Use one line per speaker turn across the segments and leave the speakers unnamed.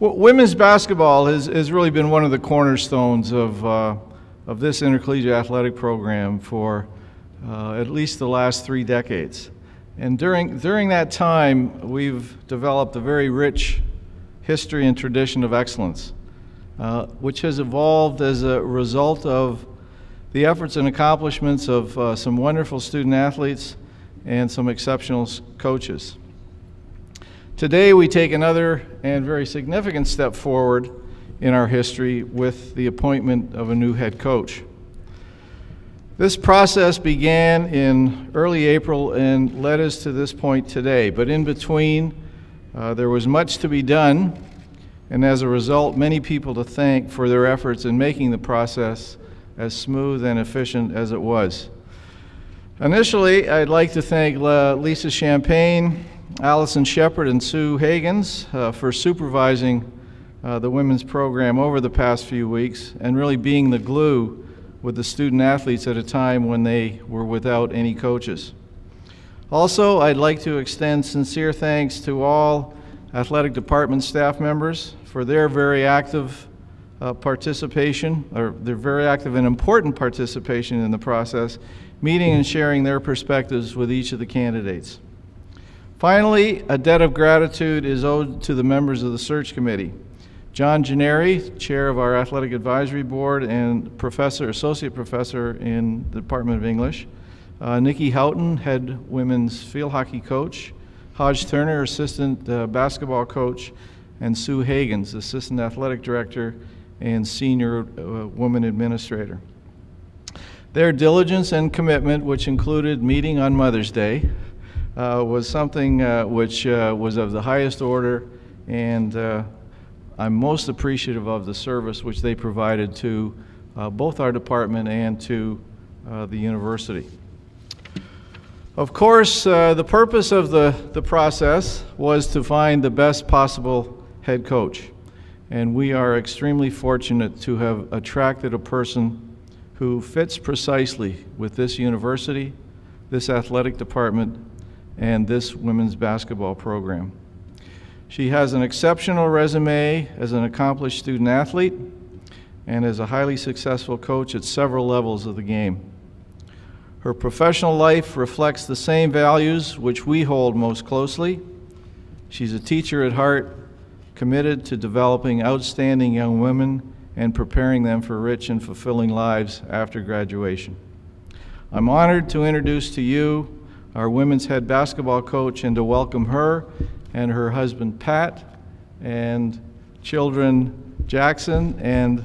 Well, women's basketball has, has really been one of the cornerstones of, uh, of this intercollegiate athletic program for uh, at least the last three decades. And during, during that time, we've developed a very rich history and tradition of excellence, uh, which has evolved as a result of the efforts and accomplishments of uh, some wonderful student athletes and some exceptional coaches. Today, we take another and very significant step forward in our history with the appointment of a new head coach. This process began in early April and led us to this point today, but in between, uh, there was much to be done, and as a result, many people to thank for their efforts in making the process as smooth and efficient as it was. Initially, I'd like to thank uh, Lisa Champagne, Allison Shepard and Sue Hagens uh, for supervising uh, the women's program over the past few weeks and really being the glue with the student athletes at a time when they were without any coaches. Also, I'd like to extend sincere thanks to all athletic department staff members for their very active uh, participation, or their very active and important participation in the process, meeting and sharing their perspectives with each of the candidates. Finally, a debt of gratitude is owed to the members of the search committee. John Gennari, chair of our athletic advisory board and professor, associate professor in the Department of English. Uh, Nikki Houghton, head women's field hockey coach. Hodge Turner, assistant uh, basketball coach. And Sue Hagens, assistant athletic director and senior uh, woman administrator. Their diligence and commitment, which included meeting on Mother's Day, was something uh, which uh, was of the highest order, and uh, I'm most appreciative of the service which they provided to uh, both our department and to uh, the university. Of course, the purpose of the, the process was to find the best possible head coach. And we are extremely fortunate to have attracted a person who fits precisely with this university, this athletic department, and this women's basketball program. She has an exceptional resume as an accomplished student athlete and as a highly successful coach at several levels of the game. Her professional life reflects the same values which we hold most closely. She's a teacher at heart, committed to developing outstanding young women and preparing them for rich and fulfilling lives after graduation. I'm honored to introduce to you our women's head basketball coach, and to welcome her and her husband Pat and children Jackson and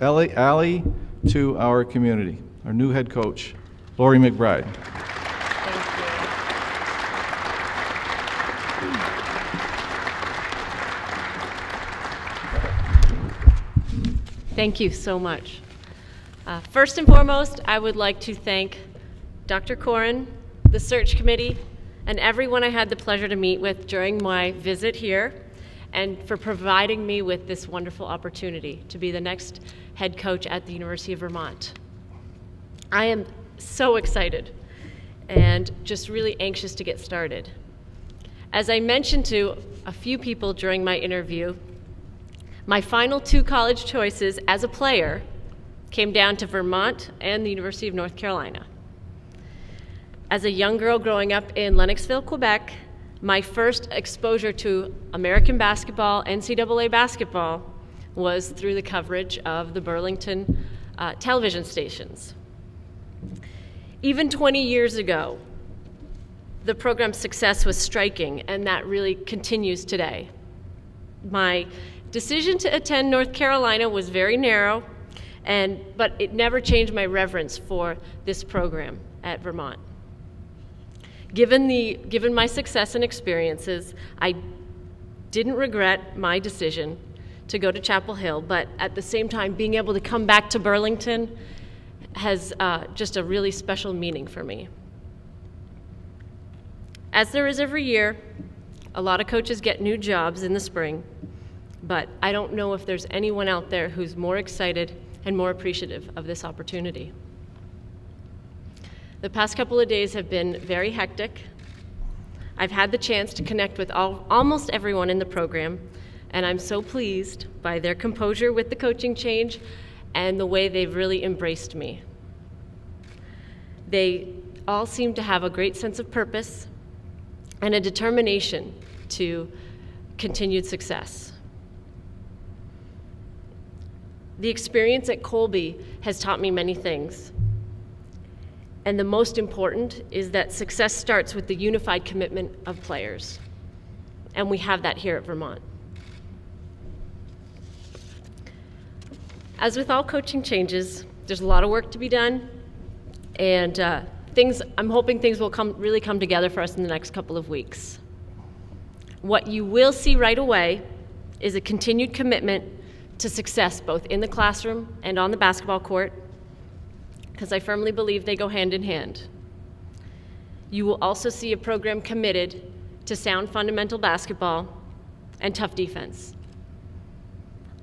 Ellie, Allie to our community. Our new head coach, Lori McBride.
Thank you Thank you so much. Uh, first and foremost, I would like to thank Dr. Corran the search committee, and everyone I had the pleasure to meet with during my visit here, and for providing me with this wonderful opportunity to be the next head coach at the University of Vermont. I am so excited and just really anxious to get started. As I mentioned to a few people during my interview, my final two college choices as a player came down to Vermont and the University of North Carolina. As a young girl growing up in Lennoxville, Quebec, my first exposure to American basketball, NCAA basketball, was through the coverage of the Burlington uh, television stations. Even 20 years ago, the program's success was striking, and that really continues today. My decision to attend North Carolina was very narrow, and, but it never changed my reverence for this program at Vermont. Given, the, given my success and experiences, I didn't regret my decision to go to Chapel Hill, but at the same time, being able to come back to Burlington has uh, just a really special meaning for me. As there is every year, a lot of coaches get new jobs in the spring, but I don't know if there's anyone out there who's more excited and more appreciative of this opportunity. The past couple of days have been very hectic. I've had the chance to connect with all, almost everyone in the program, And I'm so pleased by their composure with the coaching change and the way they've really embraced me. They all seem to have a great sense of purpose and a determination to continued success. The experience at Colby has taught me many things. And the most important is that success starts with the unified commitment of players. And we have that here at Vermont. As with all coaching changes, there's a lot of work to be done, and uh, things. I'm hoping things will come really come together for us in the next couple of weeks. What you will see right away is a continued commitment to success both in the classroom and on the basketball court, because I firmly believe they go hand in hand. You will also see a program committed to sound fundamental basketball and tough defense.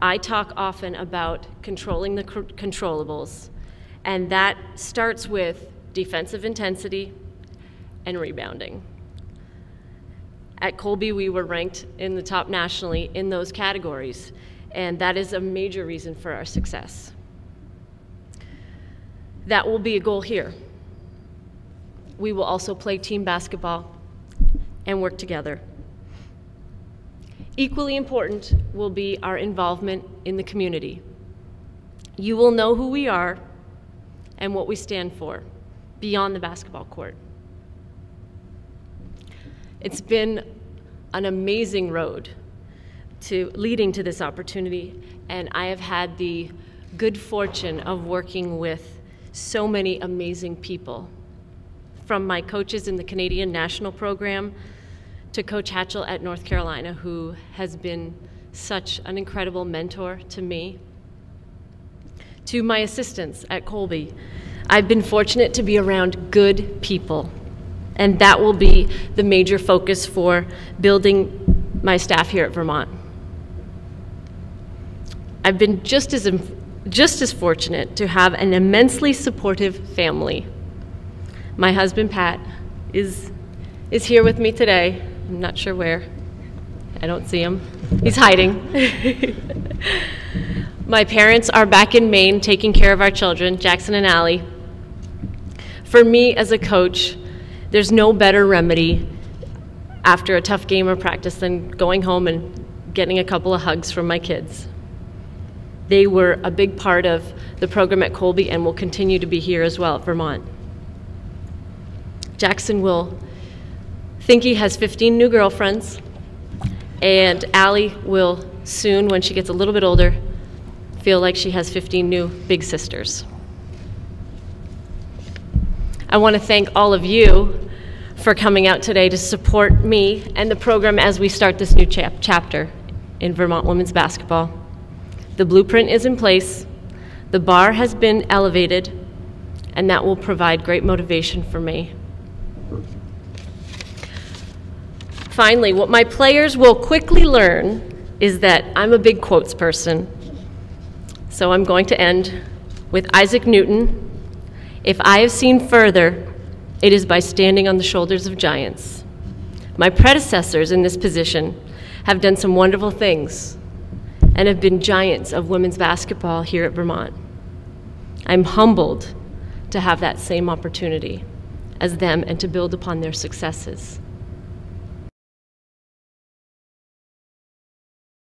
I talk often about controlling the controllables, and that starts with defensive intensity and rebounding. At Colby, we were ranked in the top nationally in those categories, and that is a major reason for our success. That will be a goal here. We will also play team basketball and work together. Equally important will be our involvement in the community. You will know who we are and what we stand for beyond the basketball court. It's been an amazing road to leading to this opportunity, and I have had the good fortune of working with so many amazing people. From my coaches in the Canadian National Program to Coach Hatchell at North Carolina, who has been such an incredible mentor to me, to my assistants at Colby. I've been fortunate to be around good people, and that will be the major focus for building my staff here at Vermont. I've been just as, just as fortunate to have an immensely supportive family. My husband, Pat, is, is here with me today. I'm not sure where. I don't see him. He's hiding. My parents are back in Maine taking care of our children, Jackson and Allie. For me as a coach, there's no better remedy after a tough game or practice than going home and getting a couple of hugs from my kids. They were a big part of the program at Colby and will continue to be here as well at Vermont. Jackson will think he has 15 new girlfriends, and Allie will soon, when she gets a little bit older, feel like she has 15 new big sisters. I want to thank all of you for coming out today to support me and the program as we start this new chap chapter in Vermont women's basketball. The blueprint is in place, the bar has been elevated, and that will provide great motivation for me. Finally, what my players will quickly learn is that I'm a big quotes person. So I'm going to end with Isaac Newton If I have seen further, it is by standing on the shoulders of giants. My predecessors in this position have done some wonderful things and have been giants of women's basketball here at Vermont. I'm humbled to have that same opportunity as them and to build upon their successes.